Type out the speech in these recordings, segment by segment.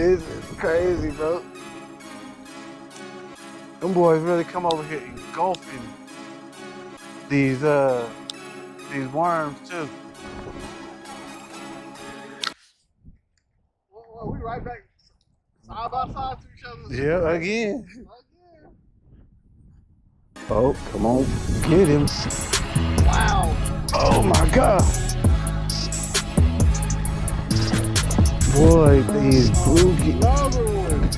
This is crazy, bro. Them boys really come over here engulfing these uh these worms too. We right back side by side to each other. Yeah, again. Again. Oh, come on, get him. Wow. Oh my god. Boy, these blue Another one.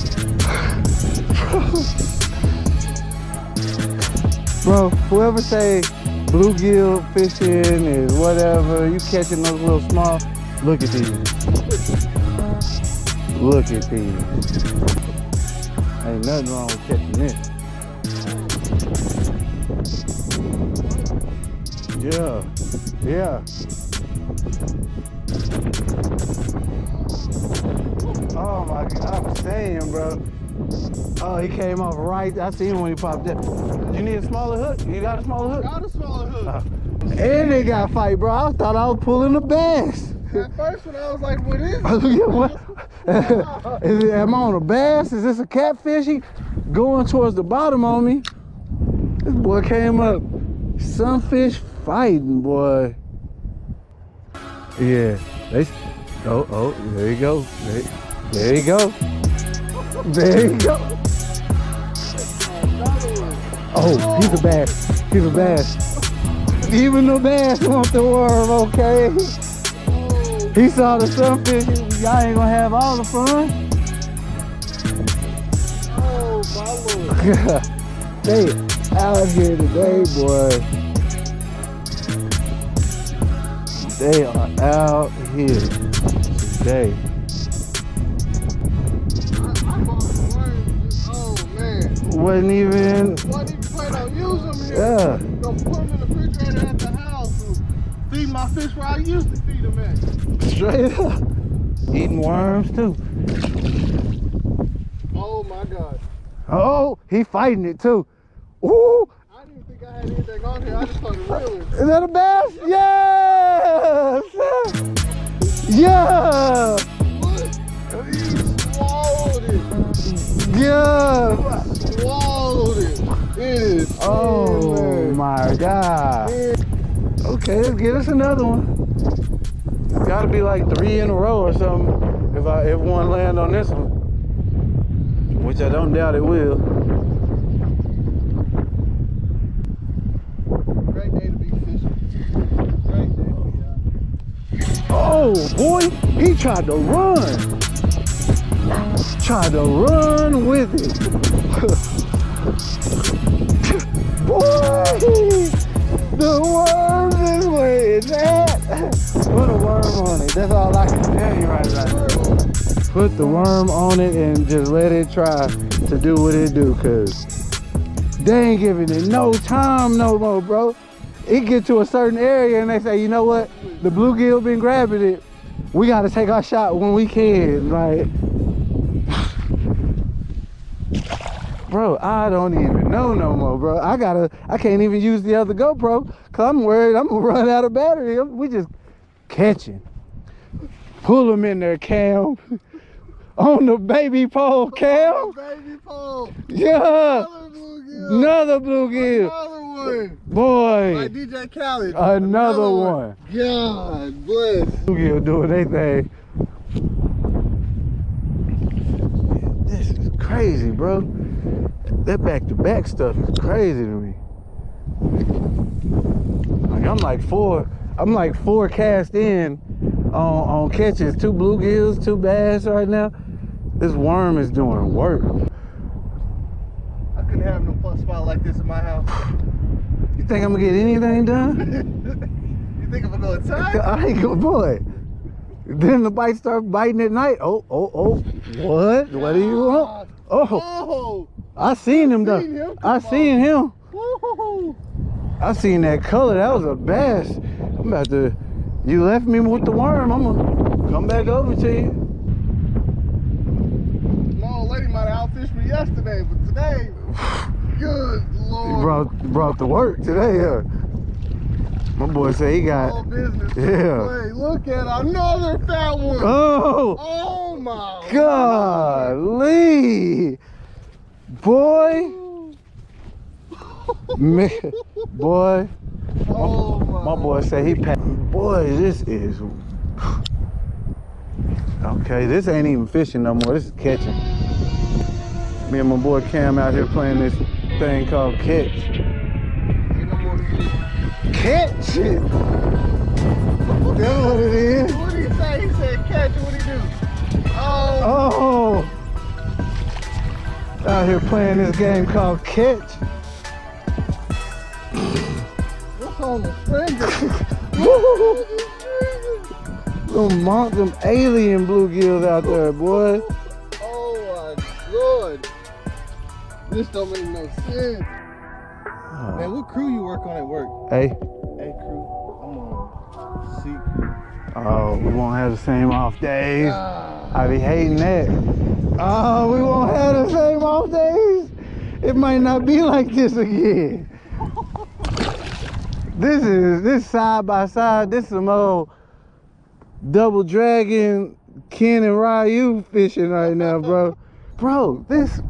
Bro, whoever say bluegill fishing is whatever, you catching those little small, look at these. Look at these. Ain't nothing wrong with catching this. Yeah, yeah. Oh my God, I'm saying, bro. Oh, he came off right. I seen him when he popped up. You need a smaller hook? You got a smaller hook? Got a smaller hook. Uh, and they got fight, bro. I thought I was pulling the bass. At first when I was like, what is it? Yeah, what? Is it, am I on a bass? Is this a catfish? He going towards the bottom on me. This boy came up. Sunfish fighting, boy. Yeah. They, oh, oh, there you go. There, there you go. There you go. Oh, he's a bass. He's a bass. Even the bass want the worm, okay? He saw the sunfish. Y'all ain't gonna have all the fun. Oh, my lord. they out here today, boy. They are out here today. Wasn't even, Wasn't even planning on using them yeah. Gonna put them in the refrigerator at the house feed my fish where I used to feed them at. Straight up. Eating worms too. Oh, my God. Oh, he fighting it too. Ooh, I didn't think I had anything on here. I just is that a bass? Yes! Yeah! Yeah! Swallowed it. It is. Oh man. my God. Okay, let's get us another one. It's gotta be like three in a row or something if I if one land on this one. Which I don't doubt it will. Great day to be fishing. Great day to be out. Oh boy, he tried to run. Tried to run with it. boy, the worm is where it's at. Put a worm on it. That's all I can tell you right now. Put the worm on it and just let it try to do what it do, cause they ain't giving it no time no more, bro. It get to a certain area and they say, you know what? The bluegill been grabbing it. We gotta take our shot when we can. Like, bro, I don't even know no more, bro. I gotta, I can't even use the other GoPro cause I'm worried I'm gonna run out of battery. We just catching. Pull them in there, Cam. On the baby pole, Cam. Baby pole. Yeah, Another bluegill. another bluegill. Another one. Boy, Like DJ Khaled. another one. God bless. Bluegill doing their thing. This is crazy, bro. That back-to-back stuff is crazy to me. Like I'm like four, I'm like four cast in on on catches, two bluegills, two bass right now. This worm is doing work. I couldn't have no fun spot like this in my house. You think I'm gonna get anything done? you think I'm gonna go inside? I ain't go, boy. Then the bites start biting at night. Oh, oh, oh. What? What do you want? Ah. Oh, Oh. I seen him though. Seen him? I seen him. Woo-hoo-hoo. I seen that color. That was a bass. I'm about to. You left me with the worm. I'm gonna come back over to you. My old lady might have outfished me yesterday, but today, good You lord. brought brought the work today. Yeah. My boy said he All got. business. Yeah. Wait, look at another fat one. Oh, Oh my Golly, boy, man, boy. Oh my. My boy said he packed. Boy, this is. Okay, this ain't even fishing no more. This is catching. Me and my boy Cam out here playing this thing called catch. Ain't no more fish. Catch it. That's what it is. What did he say? He said catch it. What did he do? Oh. Oh. Out here playing this game called catch. What's on the finger? Them monk, them alien bluegills out there, boy. Oh my lord. This don't make no sense. Man, what crew you work on at work? Hey, A crew. I'm on C crew. oh, we won't have the same off days. Ah. I be hating that. Oh, we won't have the same off days. It might not be like this again. This is this side by side. This is some old double dragon Ken and Ryu fishing right now, bro. Bro, this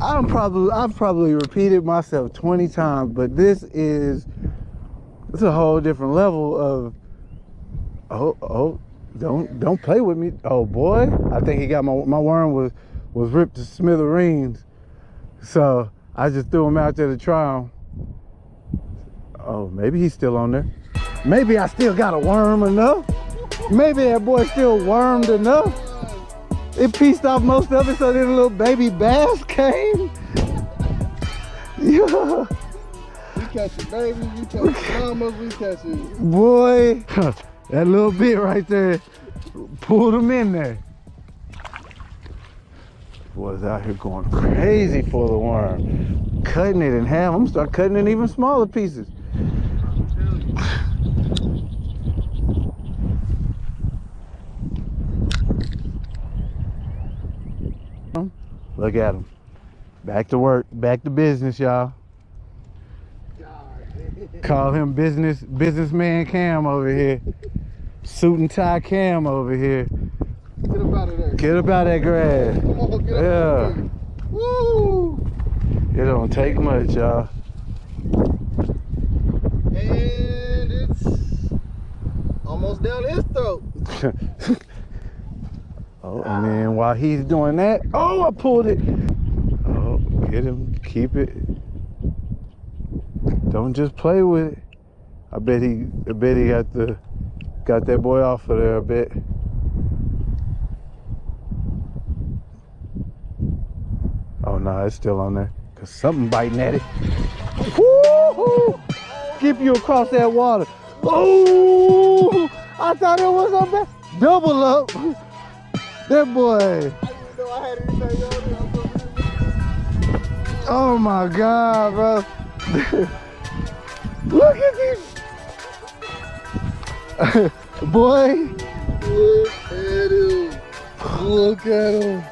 I'm probably I've probably repeated myself 20 times, but this is it's a whole different level of oh oh don't don't play with me. Oh boy, I think he got my my worm was was ripped to smithereens. So I just threw him out there to try him. Oh, maybe he's still on there. Maybe I still got a worm enough. Maybe that boy still wormed enough. It pieced off most of it so then a little baby bass came. Yeah. We catching babies, we catching mamas, we catching. Boy, that little bit right there pulled him in there. Boys out here going crazy for the worm, cutting it in half. I'm gonna start cutting in even smaller pieces. Look at him. Back to work, back to business, y'all. Call him business businessman Cam over here. Suit and tie Cam over here. Get up out of there. Get up out of that grass. Come on, get up Yeah. out of there. Woo! It don't take much, y'all. And it's almost down his throat. oh, and then while he's doing that, oh, I pulled it. Oh, get him, keep it. Don't just play with it. I bet he, I bet he got the, got that boy off of there. a bit. Oh no, it's still on there. Cause something biting at it. Woo! Skip you across that water. Oh! I thought it was a bad. Double up. That boy. Oh my God, bro. Look at this. boy. Look at him. Look at him.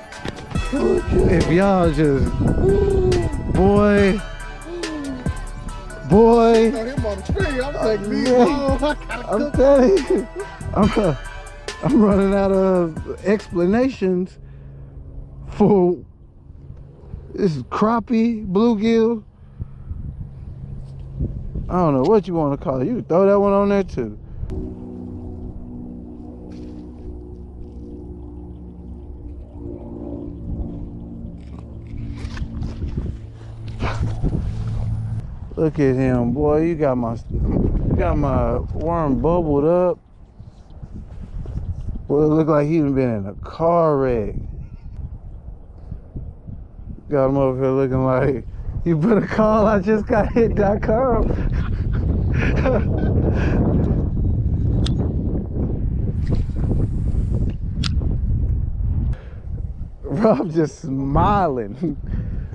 If y'all just, boy, boy. I'm telling you, I'm, uh, I'm running out of explanations for this crappie, bluegill. I don't know what you want to call it. You throw that one on there too. Look at him, boy. You got my, you got my worm bubbled up. Boy, it looked like he done been in a car wreck. Got him over here looking like, you better call I just got hit.com. bro, I'm just smiling.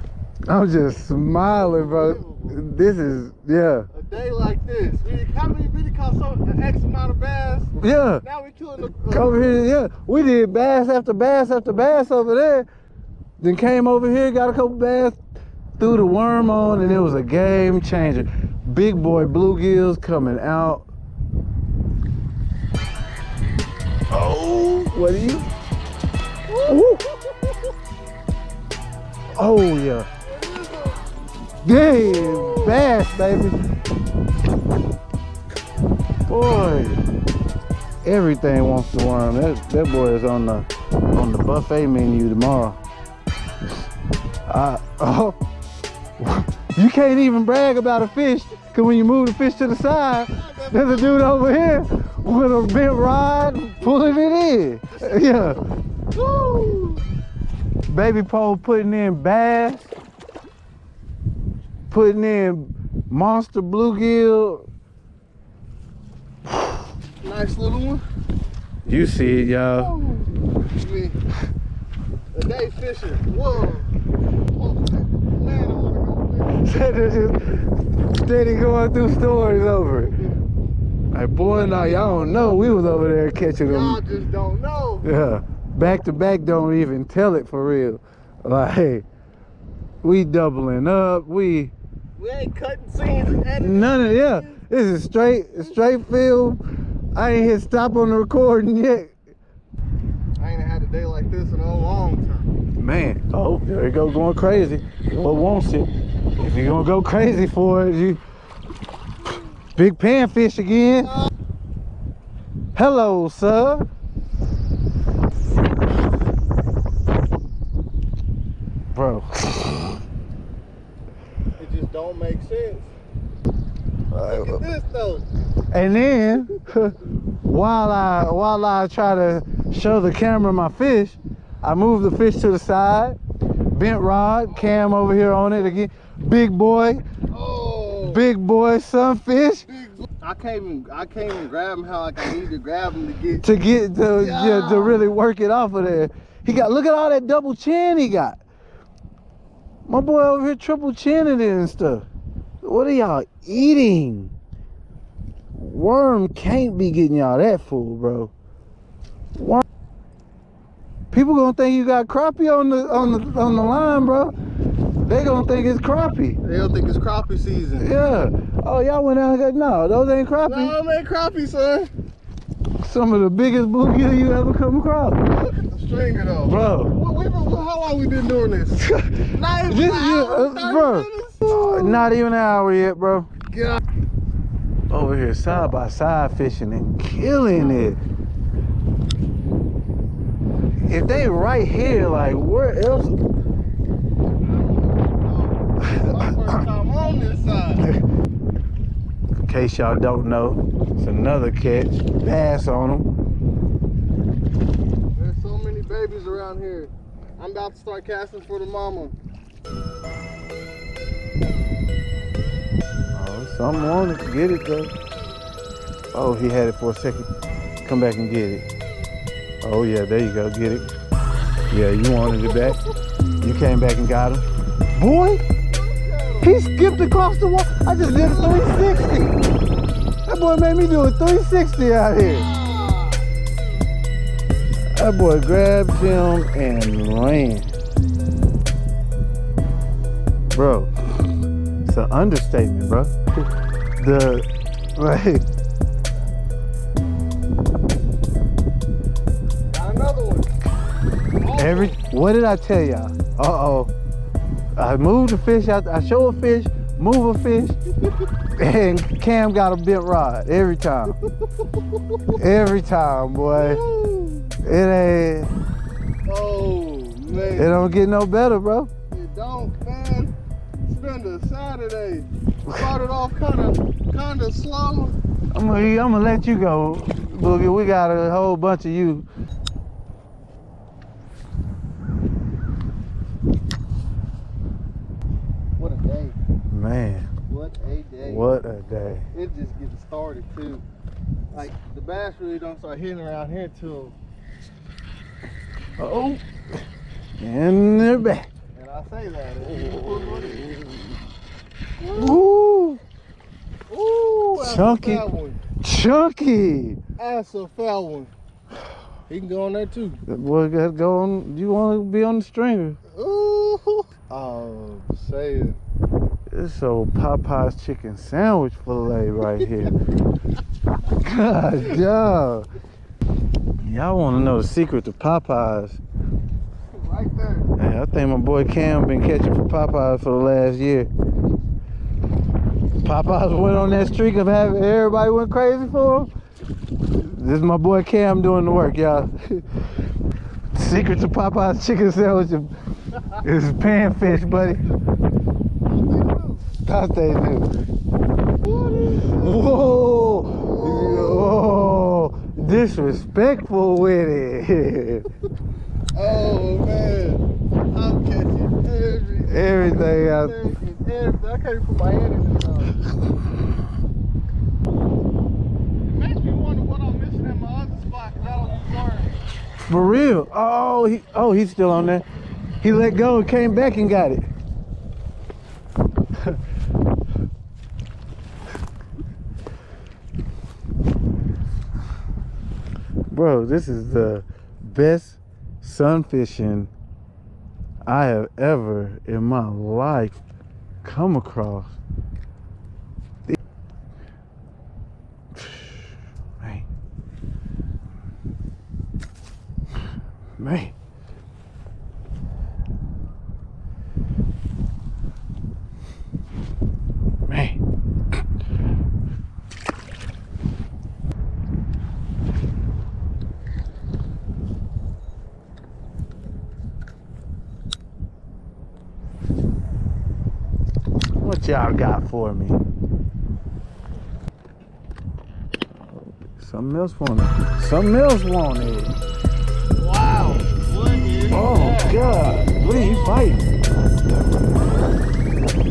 I'm just smiling, bro. This is, yeah, A day like this. We, how many we caught some an X amount of bass? yeah. Now we killing the. Uh, over here, yeah. We did bass after bass after bass over there. Then came over here, got a couple bass, threw the worm on, and it was a game changer. Big boy bluegills coming out. Oh, what are you? Woo. Oh yeah. Damn, bass, baby. Boy, everything wants to worm. That that boy is on the on the buffet menu tomorrow. Uh, oh, you can't even brag about a fish because when you move the fish to the side, there's a dude over here with a bent rod pulling it in. Yeah. Woo. Baby pole putting in bass, putting in monster bluegill. Nice little one. You see it, y'all. A day fishing. Whoa. Steady going through stories over it. Like, boy, now y'all don't know. We was over there catching them. Y'all just don't know. Yeah. Back to back don't even tell it for real. Like, we doubling up. We, We ain't cutting scenes none of, yeah. This is straight, straight film. I ain't hit stop on the recording yet. I ain't had a day like this in a long time. Man, oh, there you go, going crazy. What wants it? If you're gonna go crazy for it, you big panfish again. Uh. Hello, sir. Bro, It just make sense. Uh, Look at this though. and then while I while I try to show the camera my fish, I move the fish to the side. Bent rod, cam over here on it again. Big boy, Oh. big boy sunfish. big. I can't even. I can't even grab him how like I need to grab him to get. to get to yeah. to really work it off of there. He got look at all that double chin he got. My boy over here triple chinning it and stuff. What are y'all eating? Worm can't be getting y'all that full, bro. Worm. People gonna think you got crappie on the on the on the line, bro. They gonna think it's crappie. They don't think it's crappie season. Yeah. Oh, y'all went out and got no, those ain't crappie. No, man, crappie, son. Some of the biggest bluegill you ever come across, Look at the stringer though. bro. We, how long we been doing this? Not even This hour, uh, bro. Not even an hour yet, bro. God. Over here, side by side fishing and killing it. If they right here, like where else? My first time on this side. In case y'all don't know, it's another catch. Bass on them. There's so many around here. I'm about to start casting for the mama. Oh, something on. Get it though. Oh, he had it for a second. Come back and get it. Oh yeah, there you go. Get it. Yeah, you wanted it back. You came back and got him. Boy, he skipped across the wall. I just did a 360. That boy made me do a 360 out here. That boy grabbed him and ran. Bro, it's an understatement, bro. The like every what did I tell y'all? Uh-oh. I moved the fish out, I show a fish, move a fish, and Cam got a bent rod every time. Every time, boy. It ain't Oh man. it don't get no better, bro. It don't, man. Spend a Saturday. Started off kind of, kind of slow. I'm gonna, I'm gonna let you go, Boogie. We got a whole bunch of you. What a day. Man, What a day. what a day. It just getting started too. Like the bass really don't start hitting around here till, Oh, and they're back. and I say that. Woo, Ooh, Chunky. a fat one. chunky. That's a fat one. He can go on there too. That boy got to go on. You want to be on the stringer? Ooh. Oh, say it. This old Popeye's chicken sandwich fillet right here. God, dog. Y'all want to know the secret to Popeyes? Right there. Hey, I think my boy Cam been catching for Popeyes for the last year. Popeyes went on that streak of having everybody went crazy for him. This is my boy Cam doing the work, y'all. Secret to Popeyes chicken sandwich is panfish, buddy. Thought they knew. Whoa! Disrespectful with it. Oh man, I'm catching every Everything out. everything, everything. I can't even put my hand in this. It makes me wonder what I'm missing at my other spot because I don't worms. For real? Oh, he oh he's still on there. He let go and came back and got it. Bro, this is the best sun fishing I have ever in my life come across. Man. Man. Y'all got for me? Something else wanted. Something else wanted. Wow. What is Oh that? God! What are you fighting?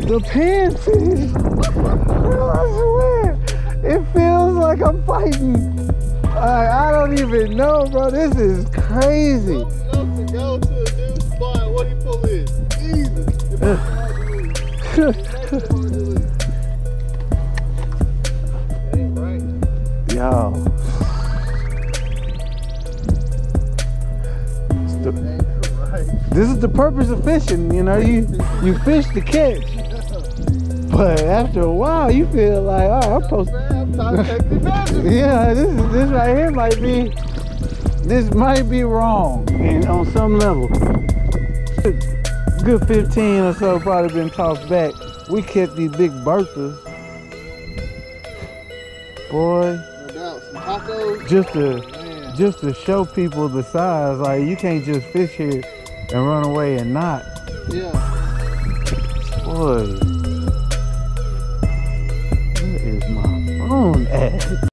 The panfish! I swear, it feels like I'm fighting. I, I don't even know, bro. This is crazy. To go to a new spot. What he pull in? Jesus. It makes it hard to lose. It makes it hard to lose. That ain't right. Yo. The- That ain't right. This is the purpose of fishing, you know. You you fish to catch, but after a while, you feel like, oh, I'm supposed. Man, I'm trying to. Yeah, this is this right here might be this might be wrong and on some level. Good 15 or so probably been tossed back. We kept these big berthas. Boy, No doubt. Some tacos. just to Man. just to show people the size, like you can't just fish here and run away and not. Yeah. Boy. Where is my phone at?